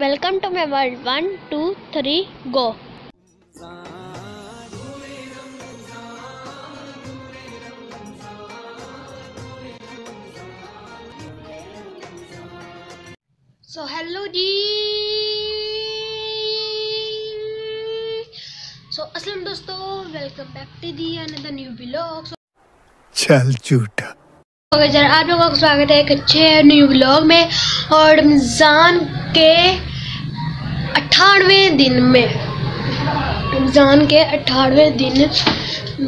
Welcome to my world one two three go. So hello ji. So Aslam दोस्तों welcome back to the another new blog चल झूठा। Okay sir आप लोगों का स्वागत है एक अच्छे न्यू ब्लॉग में। और रमज़ान के अट्ठानवे दिन में रमज़ान के अट्ठानवे दिन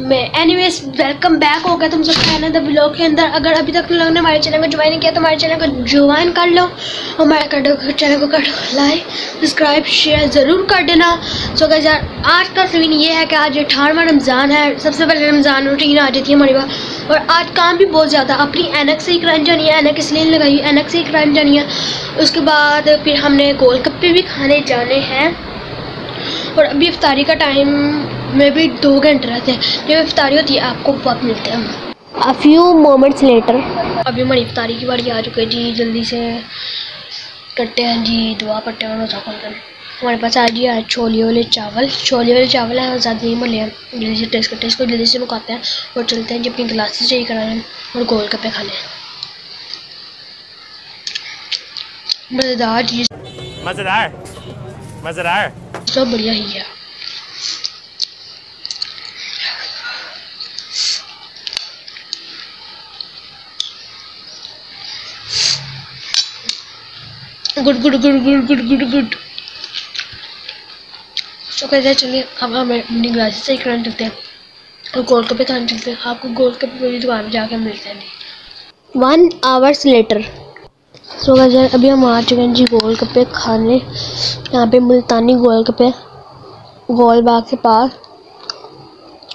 में। एनीवेज वेलकम बैक हो गया तुम सबका है द ब्लॉग के अंदर। अगर अभी तक लोगों ने हमारे चैनल को ज्वाइन किया तो हमारे चैनल को ज्वाइन कर लो। हमारे चैनल को कर लाइक सब्सक्राइब शेयर ज़रूर कर देना। सो so, यार आज का सीन ये है कि आज अठारहवा रमज़ान है। सबसे पहले रमज़ान रूटीन आ जाती है हमारी बात और आज काम भी बहुत ज़्यादा अपनी एनक से ही करानी जानी है एनक इसलिए लगाई एनक से ही करानी जानी है। उसके बाद फिर हमने गोल गप्पे भी खाने जाने हैं। और अभी इफ्तारी का टाइम में भी दो घंटे रहते हैं। जब इफ्तारी होती है आपको वक्त मिलते हैं। अ फ्यू मोमेंट्स लेटर अभी हमारी इफ्तारी की बारी आ चुकी है जी जल्दी से करते हैं जी दुआ पट्टे और हमारे पास आ जी आज छोले वाले चावल। छोले वाले चावल हैं ज़्यादा नहीं मिले हैं। जल्दी से टेस्ट करते हैं इसको जल्दी से मुकाते हैं और चलते हैं जी अपनी गिलासेस चाहिए कराने और गोल गप्पे खाने मज़ेदार चीज़। मज़ेदार। मज़ेदार। सब बढ़िया ही है। Good good good good good good good. तो कहते हैं चलिए, अब हम अपनी ग्लासेस सही कराने चलते हैं। और गोल कपे खाने चलते हैं आपको गोल कपे मेरी दुकान में जाकर मिलते हैं। वन आवर्स लेटर सो गए अभी हम आ चुके हैं जी गोल कपे खाने। यहाँ पे मुल्तानी गोल कपे गोल बाग के पास।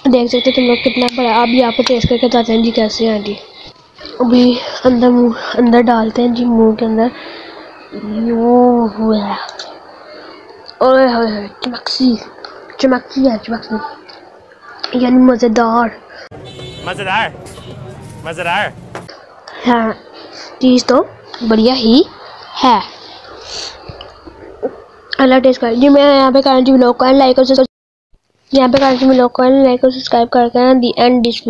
देख सकते तुम लोग कितना बड़ा अभी आपको टेस्ट करके बताते हैं जी कैसे हैं जी। अभी अंदर मुँह अंदर डालते हैं जी मुँह के अंदर। यो होए चमकसी चमकसी है चमकसी यानी मज़ेदार मज़ेदार मज़ेदार हाँ चीज़ तो बढ़िया ही है अल्लाह टेस्ट कर जी मैं यहाँ पे करंट ब्लॉग का लाइक और यहाँ पे करंट ब्लॉग का लाइक और सब्सक्राइब करके दी एंड दिस